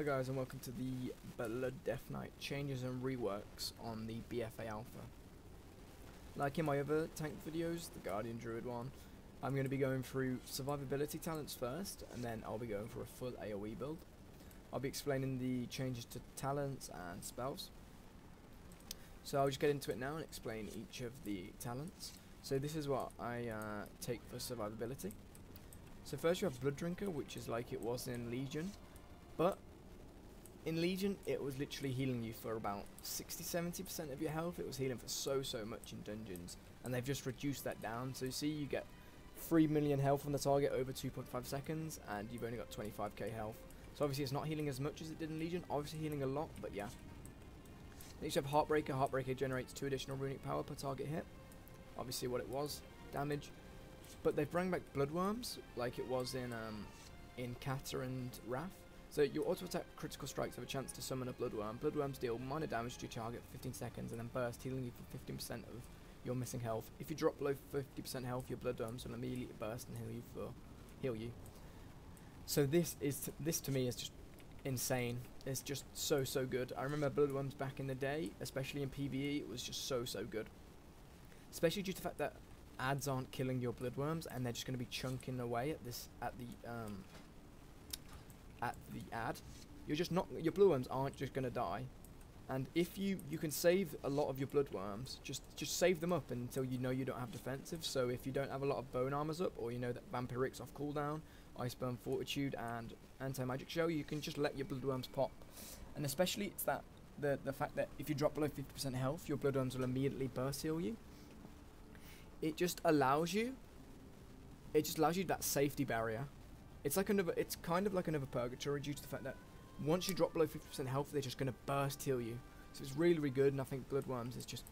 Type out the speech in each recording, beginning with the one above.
Hi guys and welcome to the Blood Death Knight changes and reworks on the BFA Alpha. Like in my other tank videos, the Guardian Druid one, I'm going to be going through survivability talents first and then I'll be going for a full AoE build. I'll be explaining the changes to talents and spells. So I'll just get into it now and explain each of the talents. So this is what I uh, take for survivability. So first you have Blood Drinker, which is like it was in Legion, but in Legion it was literally healing you for about 60-70% of your health. It was healing for so so much in dungeons, and they've just reduced that down. So see, you get 3 million health on the target over 2.5 seconds, and you've only got 25k health. So obviously it's not healing as much as it did in Legion. Obviously healing a lot, but yeah. Next you have Heartbreaker. Heartbreaker generates 2 additional runic power per target hit. Obviously what it was, damage. But they've brought back Bloodworms, like it was in um, in Cata and Wrath. So your auto attack critical strikes have a chance to summon a Bloodworm. Bloodworms deal minor damage to your target for 15 seconds and then burst, healing you for 15% of your missing health. If you drop below 50% health, your Bloodworms will immediately burst and heal you for heal you. So this is this to me is just insane. It's just so so good. I remember Bloodworms back in the day, especially in PvE, it was just so so good. Especially due to the fact that ads aren't killing your bloodworms and they're just going to be chunking away at this at the um at the ad you're just not your blue bloodworms aren't just to die. And if you you can save a lot of your bloodworms just just save them up until you know you don't have defensive. So if you don't have a lot of bone armors up or you know that vampiric's off cooldown icebound fortitude and anti-magic shell you can just let your bloodworms pop. And especially it's that the the fact that if you drop below 50% health your bloodworms will immediately burst heal you. It just allows you it just allows you that safety barrier it's like another it's kind of like another purgatory due to the fact that once you drop below 50% health they're just going to burst heal you. So it's really really good and I think Bloodworms is just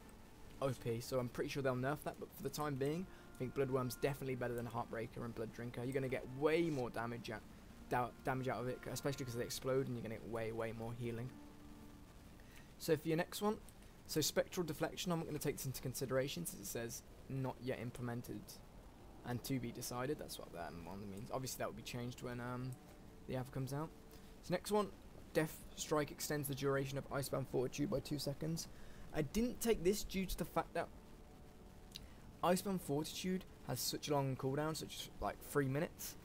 OP so I'm pretty sure they'll nerf that but for the time being I think Bloodworms definitely better than Heartbreaker and Blood Drinker. You're going to get way more damage out, damage out of it especially because they explode and you're going to get way way more healing. So for your next one so Spectral Deflection I'm going to take this into consideration since it says not yet implemented and to be decided. That's what that one means. Obviously, that will be changed when um, the alpha comes out. So next one, Death Strike extends the duration of Icebound Fortitude by two seconds. I didn't take this due to the fact that Icebound Fortitude has such a long cooldown, such like three minutes,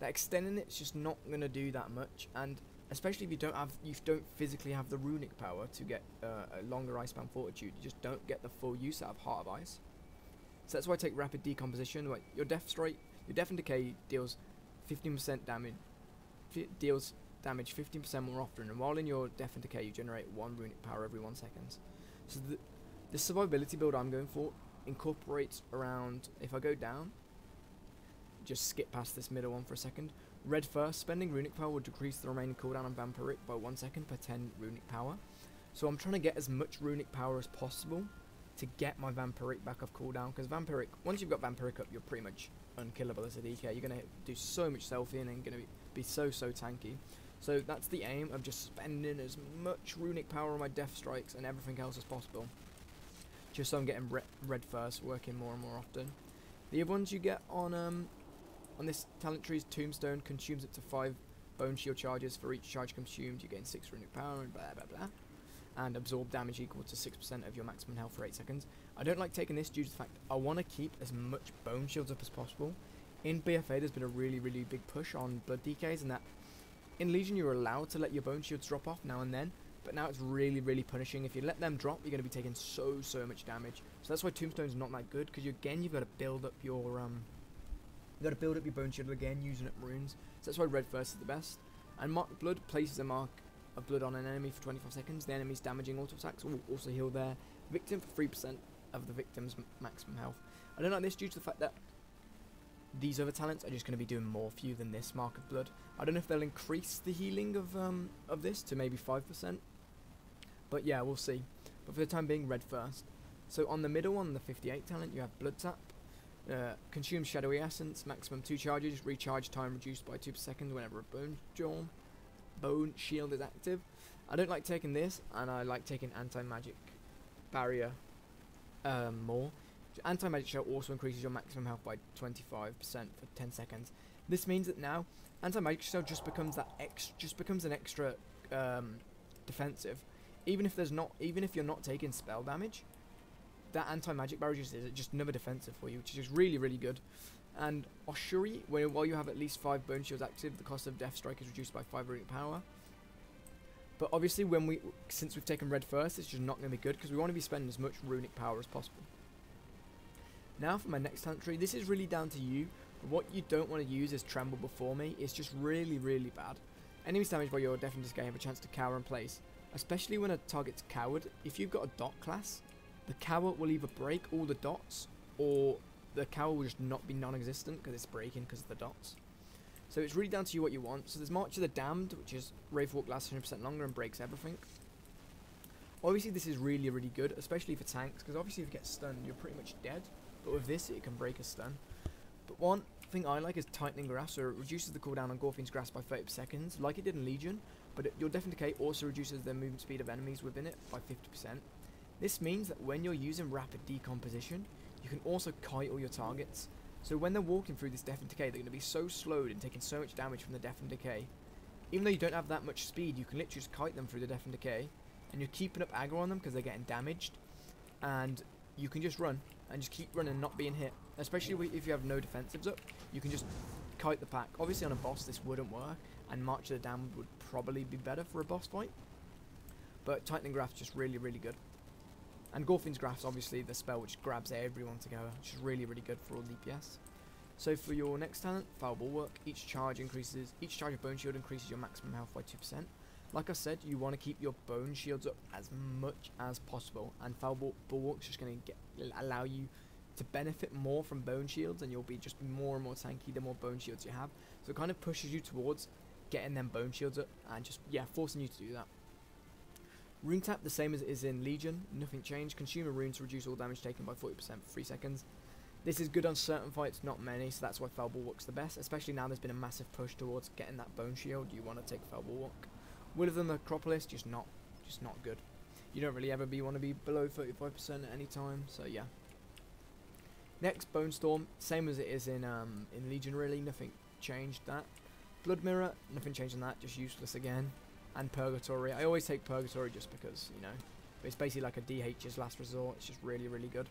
that extending it's just not gonna do that much. And especially if you don't have, you don't physically have the runic power to get uh, a longer Icebound Fortitude, you just don't get the full use out of Heart of Ice. So that's why I take Rapid Decomposition. Like your Death Strike, your Death and Decay deals 15% damage, deals damage 15% more often, and while in your Death and Decay, you generate one runic power every one second. So the, the survivability build I'm going for incorporates around. If I go down, just skip past this middle one for a second. Red Thirst, spending runic power will decrease the remaining cooldown on Vampiric by one second per 10 runic power. So I'm trying to get as much runic power as possible to get my Vampiric back off cooldown, because Vampiric, once you've got Vampiric up, you're pretty much unkillable as a DK. You're going to do so much self-healing, going to be, be so, so tanky. So that's the aim of just spending as much runic power on my death strikes and everything else as possible. Just so I'm getting re Red Thirst, working more and more often. The other ones you get on um on this talent tree's tombstone consumes up to five bone shield charges for each charge consumed. You're getting six runic power and blah blah blah and absorb damage equal to 6% of your maximum health for 8 seconds. I don't like taking this due to the fact I want to keep as much bone shields up as possible. In BFA there's been a really really big push on blood DKs and that in Legion you're allowed to let your bone shields drop off now and then, but now it's really really punishing. If you let them drop you're going to be taking so so much damage. So that's why Tombstone's not that good because you, again you've got to build up your um you got to build up your bone shield again using up runes. So that's why Red Thirst is the best. And Mark Blood places a mark of blood on an enemy for 25 seconds. The enemy's damaging auto attacks will also heal their victim for 3% of the victim's maximum health. I don't like this due to the fact that these other talents are just going to be doing more for you than this Mark of Blood. I don't know if they'll increase the healing of um, of this to maybe 5%. But yeah, we'll see. But for the time being, Red Thirst. So on the middle one, the 58 talent, you have Blood Tap. Uh, consume Shadowy Essence, maximum 2 charges, recharge time reduced by 2 per second whenever a Bone Storm bone shield is active. I don't like taking this, and I like taking anti-magic barrier um, more. Anti-magic shield also increases your maximum health by 25% for 10 seconds. This means that now anti-magic shield just becomes that ex just becomes an extra um, defensive. Even if there's not, even if you're not taking spell damage, that anti-magic barrier just is just another defensive for you, which is just really really good. And Ossuary, where while you have at least five bone shields active, the cost of Death Strike is reduced by five runic power. But obviously, when we since we've taken Red Thirst, it's just not going to be good because we want to be spending as much runic power as possible. Now for my next tree, this is really down to you. But what you don't want to use is Tremble Before Me. It's just really, really bad. Enemies damaged by your Death and Decay have a chance to cower in place. Especially when a target's cowered. If you've got a dot class, the cower will either break all the dots or the cower will just not be non-existent because it's breaking because of the dots. So it's really down to you what you want. So there's March of the Damned, which is Wraithwalk lasts 100% longer and breaks everything. Obviously this is really, really good, especially for tanks, because obviously if you get stunned, you're pretty much dead. But with this, it can break a stun. But one thing I like is Tightening Grasp, so it reduces the cooldown on Gorefiend's Grasp by 30 seconds, like it did in Legion, but it, your Death and Decay also reduces the movement speed of enemies within it by 50%. This means that when you're using Rapid Decomposition, you can also kite all your targets. So when they're walking through this Death and Decay, they're going to be so slowed and taking so much damage from the Death and Decay. Even though you don't have that much speed, you can literally just kite them through the Death and Decay, and you're keeping up aggro on them because they're getting damaged, and you can just run and just keep running, not being hit. Especially if you have no defensives up, you can just kite the pack. Obviously on a boss this wouldn't work, and March of the Damned would probably be better for a boss fight. But Tightening Grasp just really, really good. And Gorefiend's Grasp's obviously the spell which grabs everyone together, which is really, really good for all DPS. So for your next talent, Foul Bulwark, each charge increases, each charge of Bone Shield increases your maximum health by 2%. Like I said, you want to keep your Bone Shields up as much as possible, and Foul Bulwark's just going to allow you to benefit more from Bone Shields, and you'll be just more and more tanky the more Bone Shields you have. So it kind of pushes you towards getting them Bone Shields up, and just, yeah, forcing you to do that. Rune tap the same as it is in Legion, nothing changed. Consumer runes reduce all damage taken by 40% for 3 seconds. This is good on certain fights, not many, so that's why Foul Bulwark's the best, especially now there's been a massive push towards getting that Bone Shield, you want to take Foul Bulwark. Will of the Necropolis, just not, just not good. You don't really ever be want to be below 35% at any time, so yeah. Next, Bone Storm, same as it is in um, in Legion really, nothing changed that. Blood Mirror, nothing changed on that, just useless again and Purgatory. I always take Purgatory just because, you know, it's basically like a DH's last resort. It's just really, really good.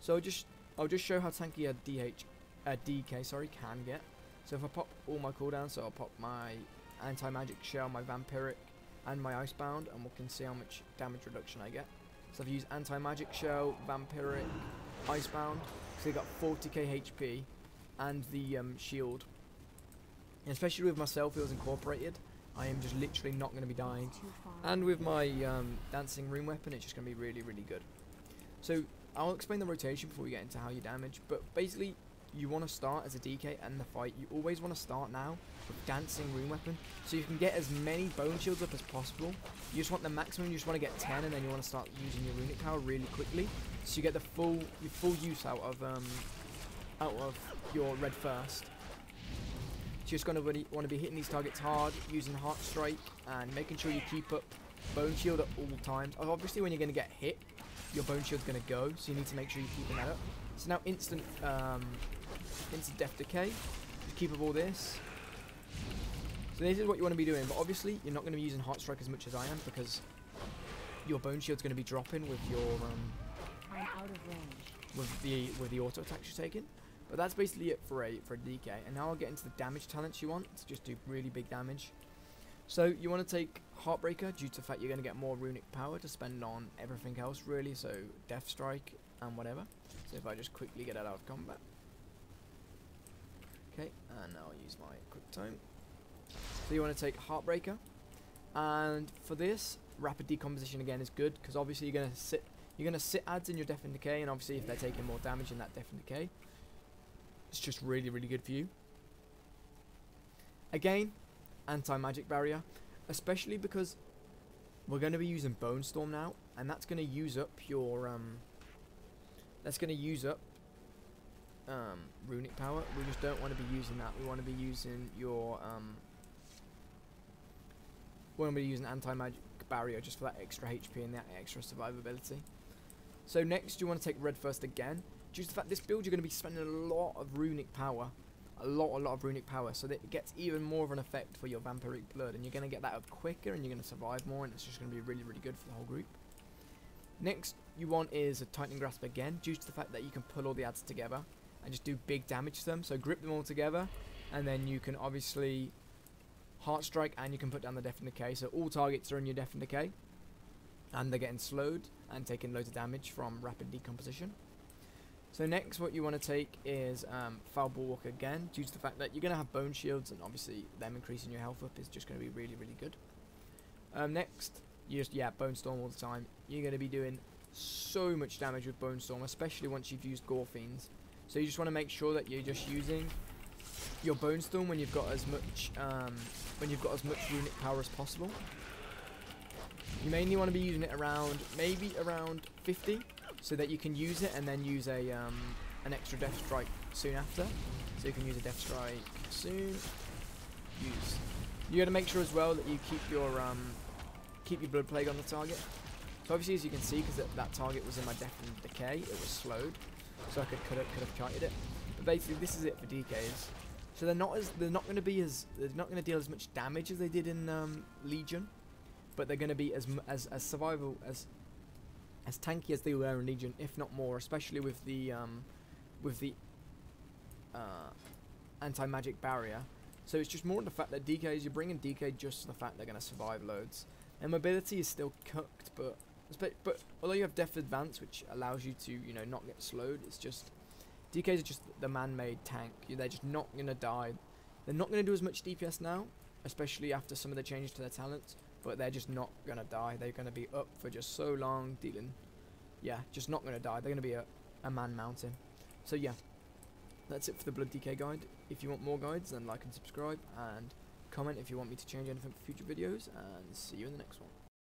So just I'll just show how tanky a DH, a DK, sorry, can get. So if I pop all my cooldowns, so I'll pop my anti-magic shell, my vampiric, and my icebound, and we can see how much damage reduction I get. So I've used anti-magic shell, vampiric, icebound, so they got 40k HP, and the um, shield. And especially with my Self-Heals incorporated, I am just literally not going to be dying. And with my um, dancing rune weapon, it's just going to be really, really good. So I'll explain the rotation before we get into how you damage. But basically, you want to start as a DK and the fight. You always want to start now with dancing rune weapon, so you can get as many bone shields up as possible. You just want the maximum. You just want to get 10, and then you want to start using your runic power really quickly, so you get the full your full use out of um out of your Red Thirst just going to really want to be hitting these targets hard, using Heart Strike, and making sure you keep up Bone Shield at all times. Obviously, when you're going to get hit, your Bone Shield's going to go, so you need to make sure you're keeping that up. So now instant, um, instant Death Decay. Just keep up all this. So this is what you want to be doing, but obviously you're not going to be using Heart Strike as much as I am because your Bone Shield's going to be dropping with your um, with the with the auto attacks you're taking. But that's basically it for a for a DK. And now I'll get into the damage talents you want to just do really big damage. So you want to take Heartbreaker due to the fact you're going to get more runic power to spend on everything else really. So Death Strike and whatever. So if I just quickly get out of combat. Okay, and now I'll use my quick time. So you want to take Heartbreaker. And for this, Rapid Decomposition again is good because obviously you're going to sit you're going to sit ads in your Death and Decay and obviously if they're taking more damage in that Death and Decay it's just really, really good for you. Again, anti-magic barrier, especially because we're going to be using Bone Storm now, and that's going to use up your, um, that's going to use up um, runic power. We just don't want to be using that. We want to be using your, um, we're going to be using anti-magic barrier just for that extra HP and that extra survivability. So next, you want to take Red Thirst again. Due to the fact this build, you're going to be spending a lot of runic power. a lot, a lot of runic power, so that it gets even more of an effect for your vampiric blood, and you're going to get that up quicker, and you're going to survive more, and it's just going to be really, really good for the whole group. Next, you want is a tightening grasp again, due to the fact that you can pull all the ads together and just do big damage to them. So grip them all together, and then you can obviously heart strike, and you can put down the death and decay. So all targets are in your death and decay, and they're getting slowed and taking loads of damage from rapid decomposition. So next what you want to take is um, Foul Bulwark again, due to the fact that you're going to have Bone Shields and obviously them increasing your health up is just going to be really, really good. Um, next, you just, yeah, Bone Storm all the time. You're going to be doing so much damage with Bone Storm, especially once you've used Gorefiend's. So you just want to make sure that you're just using your Bone Storm when you've got as much, um, when you've got as much runic power as possible. You mainly want to be using it around, maybe around 50, so that you can use it and then use a um, an extra death strike soon after. So you can use a death strike soon. Use. You got to make sure as well that you keep your um, keep your blood plague on the target. So obviously, as you can see, because that, that, target was in my death and decay, it was slowed, so I could could have, could have kited it. But basically, this is it for DKs. So they're not as they're not going to be as they're not going to deal as much damage as they did in um, Legion, but they're going to be as as as survival as as tanky as they were in Legion, if not more, especially with the um, with the uh, anti-magic barrier. So it's just more the fact that DKs, you're bringing DK just the fact they're going to survive loads. And mobility is still cooked, but but although you have Death Advance, which allows you to you know not get slowed, it's just DKs are just the man-made tank. They're just not going to die. They're not going to do as much DPS now, especially after some of the changes to their talents but they're just not gonna die. They're gonna be up for just so long, dealing. Yeah, just not gonna die. They're gonna be a, a man mountain. So yeah, that's it for the Blood DK guide. If you want more guides, then like and subscribe, and comment if you want me to change anything for future videos, and see you in the next one.